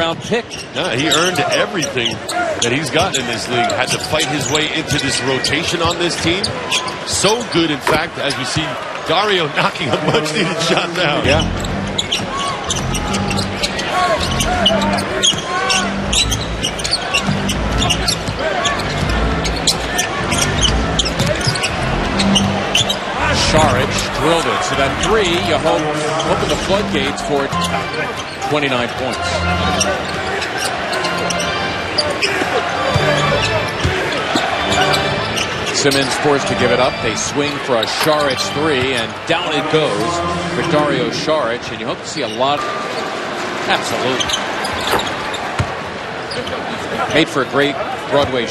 round pick. Yeah, he earned everything that he's gotten in this league. Had to fight his way into this rotation on this team. So good, in fact, as we see Dario knocking a much needed shot down. Yeah. Saric drilled it. So that three, you hope, open the floodgates for 29 points. Simmons forced to give it up. They swing for a Saric three, and down it goes for Dario. And you hope to see a lot. Absolutely. Made for a great Broadway show.